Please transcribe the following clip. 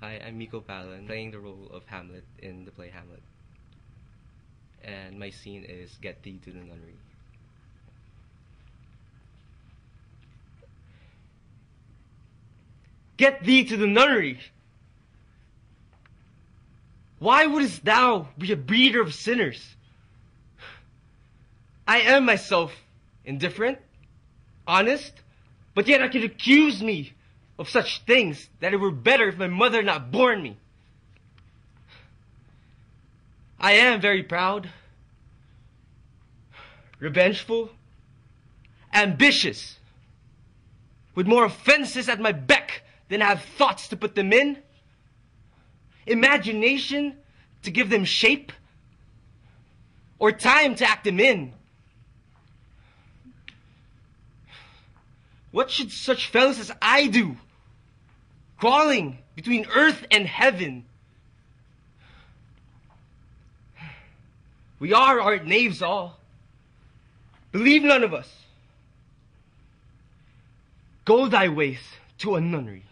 Hi, I'm Mikko Palon, playing the role of Hamlet in the play Hamlet. And my scene is Get Thee to the Nunnery. Get thee to the nunnery! Why wouldst thou be a breeder of sinners? I am myself indifferent, honest, but yet I could accuse me of such things that it were better if my mother had not borne me. I am very proud, revengeful, ambitious, with more offenses at my beck than I have thoughts to put them in, imagination to give them shape, or time to act them in. What should such fellows as I do, crawling between earth and heaven? We are art knaves all. Believe none of us. Go thy ways to a nunnery.